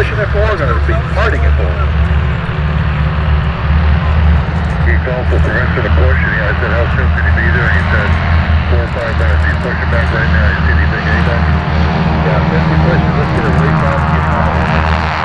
pushing it forward or be parting it forward? He called for permission to push, and I said, how soon can he be there? And he said, four or five minutes. He's pushing back right now. You see anything, anybody? Yeah, 50 pushing. Let's get a recount.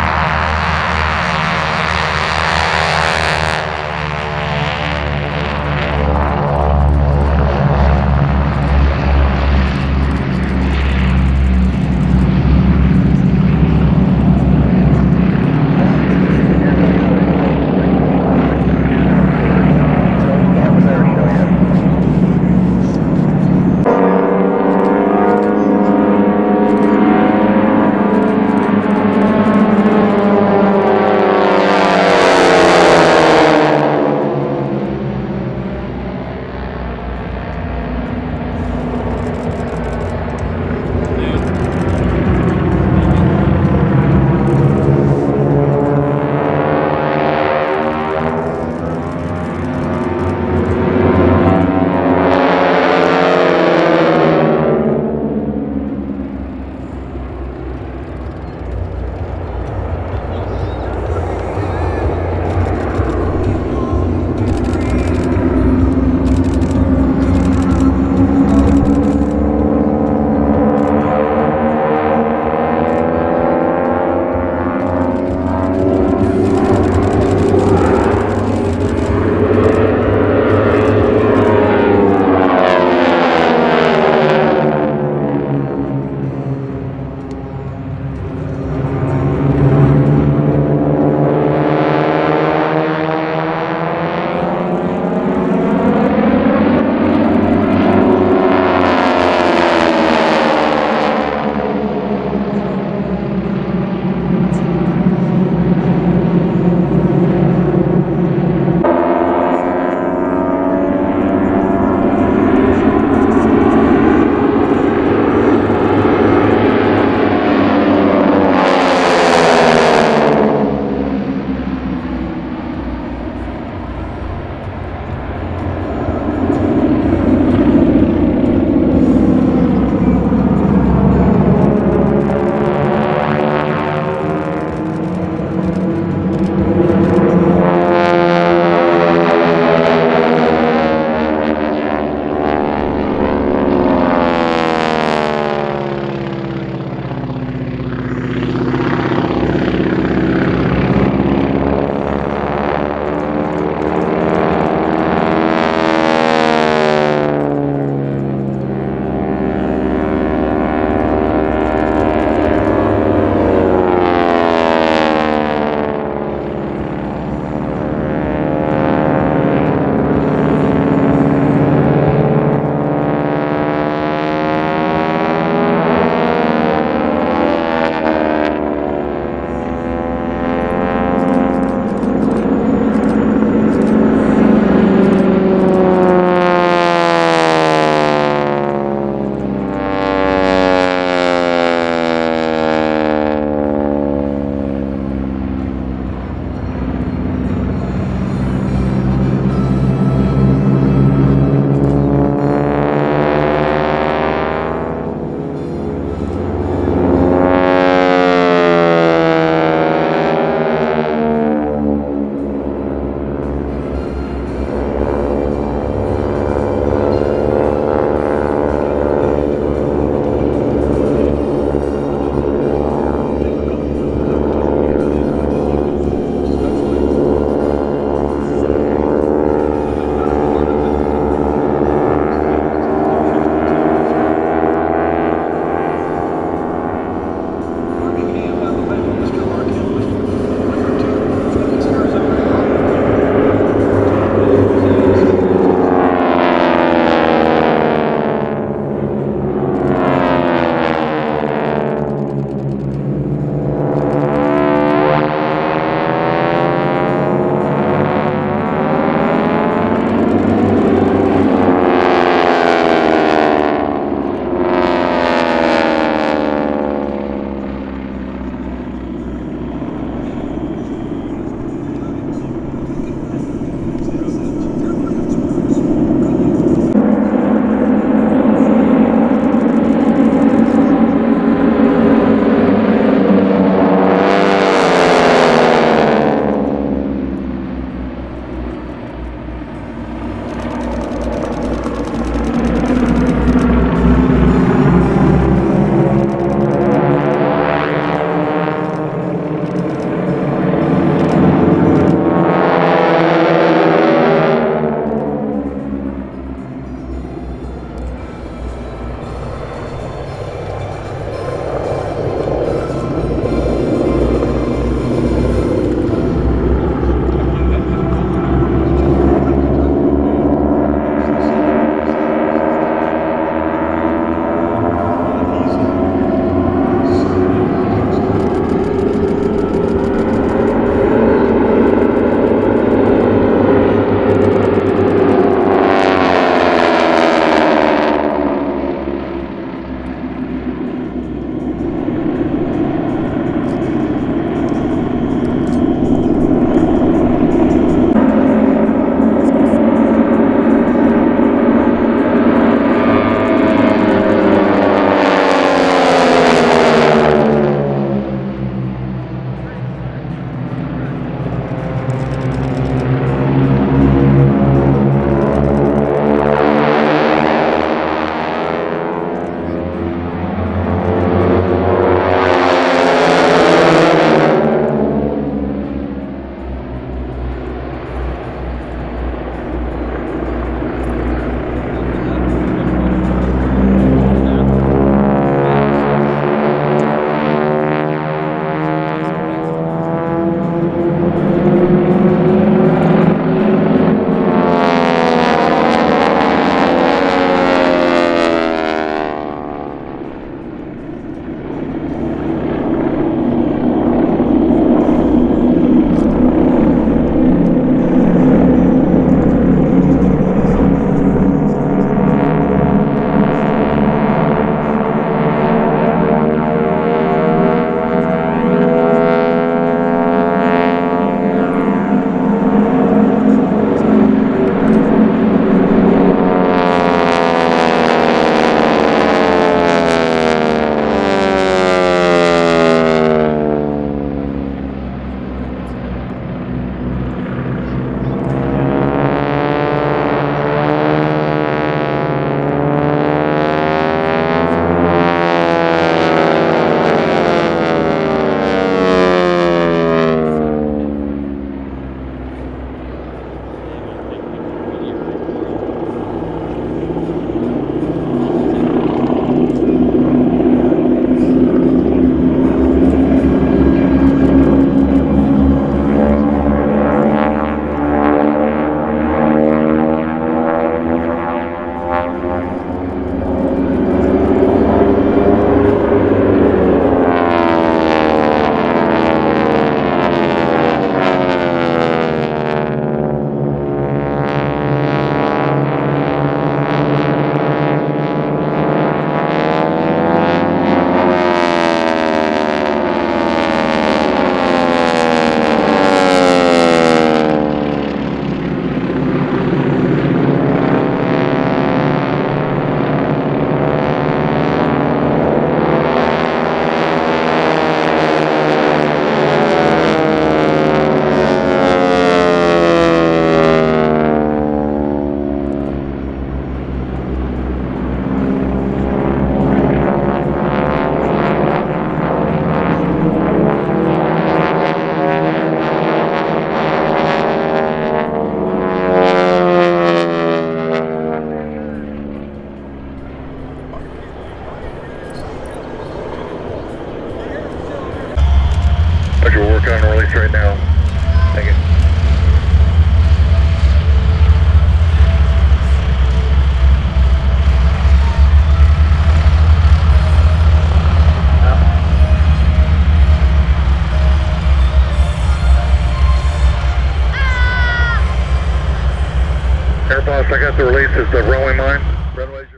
Boss, I got the release. It's the runway mine. Runway's